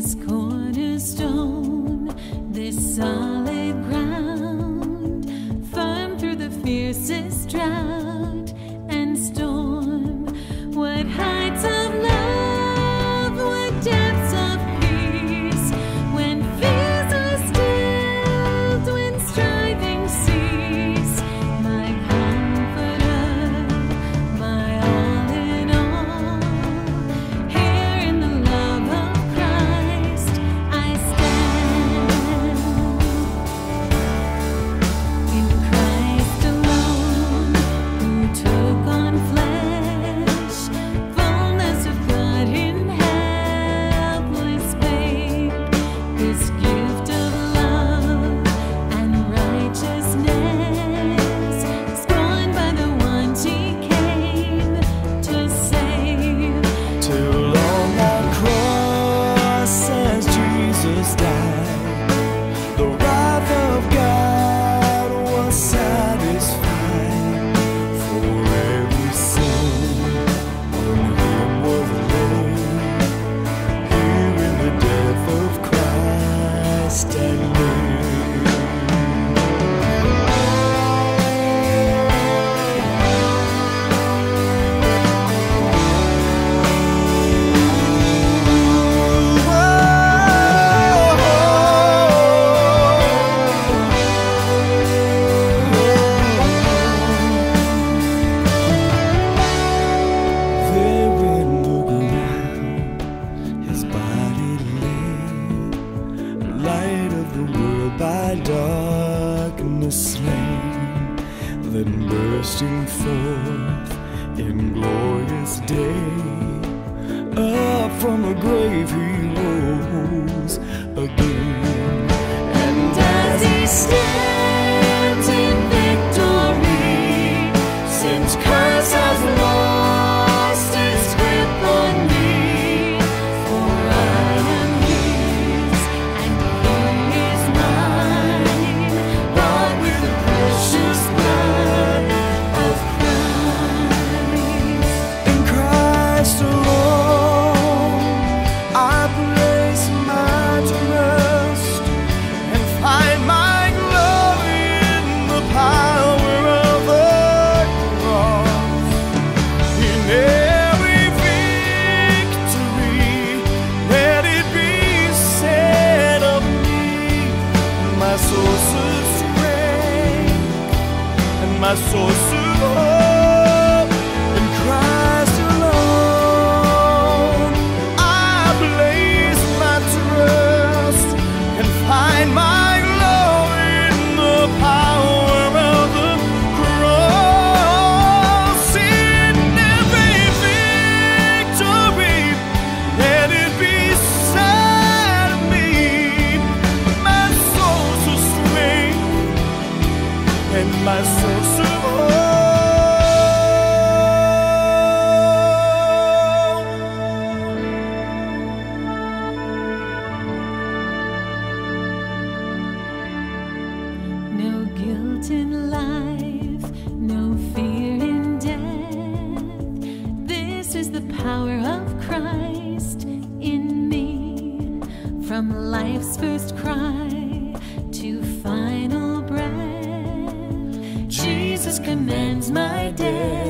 this cornerstone, this sun. forth in glorious day. Up from the grave he rose again. And as he still? mas sou. first cry to final breath. Jesus commands my day.